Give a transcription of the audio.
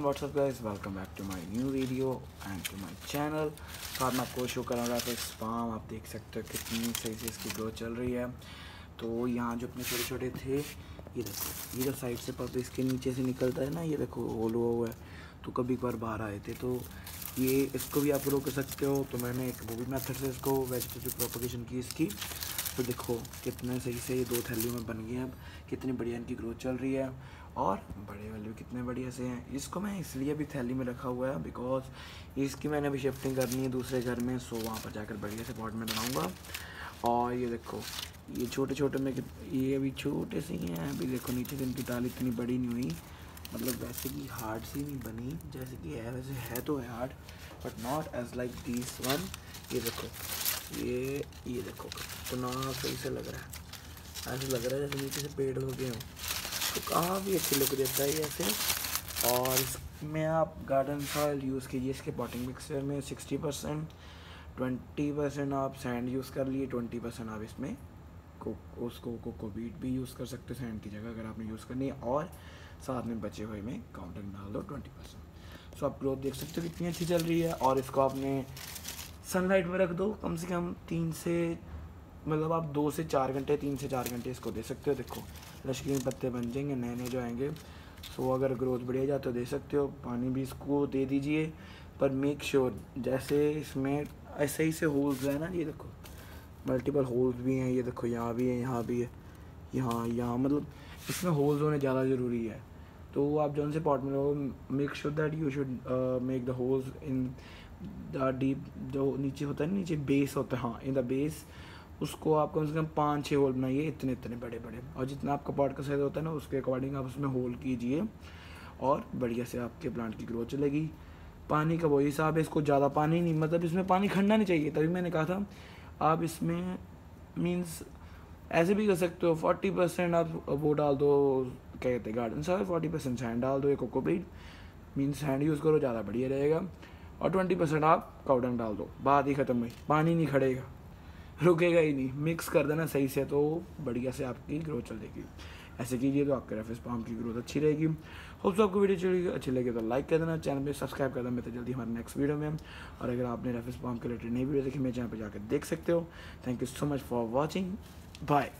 Everyone what's up guys welcome back to my new video and to my channel तो आज मैं आपको show कर रहा था स्पाम आप देख सकते हो कितनी सही से इसकी ग्रोथ चल रही है। तो यहाँ जो अपने छोटे छोटे थे, ये देखो, ये जो साइड से पप इसके नीचे से निकलता है ना, ये देखो होल हुआ हुआ है। तो कभी कभार बाहर आए थे तो ये इसको भी आप रोक सकते हो। तो मैंने एक, वो भी मैथड से इसको वेजिटेटिव प्रोपोगेशन की इसकी। तो देखो कितने सही से ये दो थैलियों में बन गए हैं अब, कितनी बढ़िया इनकी ग्रोथ चल रही है। और बड़े वाले भी कितने बढ़िया से हैं। इसको मैं इसलिए भी थैली में रखा हुआ है बिकॉज़ इसकी मैंने अभी शिफ्टिंग करनी है दूसरे घर में सो वहाँ पर जाकर बढ़िया से पॉट में बनाऊँगा। और ये देखो, ये छोटे छोटे में ये अभी छोटे से ही हैं, अभी देखो नीचे से इनकी टाल इतनी बड़ी नहीं हुई। मतलब वैसे कि हार्ड सी नहीं बनी, जैसे कि है, वैसे है तो है hard but not as like this one ये देखो ये ये देखो, कितना सही से लग रहा है। ऐसे लग रहा है जैसे नीचे से पेड़ हो गए हों। तो काफ़ी अच्छी लुक देता है ऐसे। और इसमें आप गार्डन सॉइल यूज़ कीजिए, इसके पॉटिंग मिक्सर में सिक्सटी परसेंट ट्वेंटी परसेंट आप सैंड यूज़ कर लिए ट्वेंटी परसेंट आप इसमें को, उसको कोको बीट भी यूज़ कर सकते हो सैंड की जगह अगर आपने यूज़ करनी है। और साथ में बचे हुए में काउंटर डाल दो ट्वेंटी परसेंट सो आप ग्रोथ देख सकते हो कितनी अच्छी चल रही है। और इसको आपने सनलाइट में रख दो कम से कम तीन से मतलब आप दो से चार घंटे तीन से चार घंटे इसको दे सकते हो। देखो लश्कीन पत्ते बन जाएँगे नए नए जो आएँगे। सो अगर ग्रोथ बढ़िया जाए तो दे सकते हो। पानी भी इसको दे दीजिए पर मेक श्योर sure, जैसे इसमें ऐसे ही से होल्स है ना ये देखो। मल्टीपल होल्स भी हैं ये देखो यहाँ भी है यहाँ भी है यहाँ यहाँ मतलब इसमें होल्स होने ज़्यादा ज़रूरी है। तो आप जो से पॉट में make sure that you should make the holes in the deep जो नीचे होता है नीचे बेस होता है हाँ इन द बेस उसको आप कम से कम पाँच छः होल बनाइए, इतने इतने बड़े बड़े और जितना आपका पॉट का साइज़ होता है ना, उसके अकॉर्डिंग आप उसमें होल कीजिए और बढ़िया से आपके प्लांट की ग्रोथ चलेगी। पानी का वही हिसाब है, इसको ज़्यादा पानी नहीं मतलब इसमें पानी खड़ना नहीं चाहिए, तभी मैंने कहा था, आप इसमें मीन्स ऐसे भी कर सकते हो फोर्टी परसेंट आप वो डाल दो क्या कहते हैं garden soil forty percent sand डाल दो, या कोकोपीट मीन्स हैंड यूज़ करो, ज़्यादा बढ़िया रहेगा। और ट्वेंटी परसेंट आप काउडंग डाल दो। बात ही ख़त्म हुई। पानी नहीं खड़ेगा। रुकेगा ही नहीं। मिक्स कर देना सही से तो बढ़िया से आपकी ग्रोथ चलेगी। ऐसे कीजिए तो आपके रेफेस पाम की ग्रोथ अच्छी रहेगी। होप सो आपको वीडियो चलेगी अच्छी लगे तो लाइक कर देना चैनल पे। सब्सक्राइब कर देना मैं तो जल्दी हमारे नेक्स्ट वीडियो में। और अगर आपने रेफेस पाम के रिलेटेड नई वीडियो देखी, मेरे चैनल पर जाकर देख सकते हो। Thank you so much for watching bye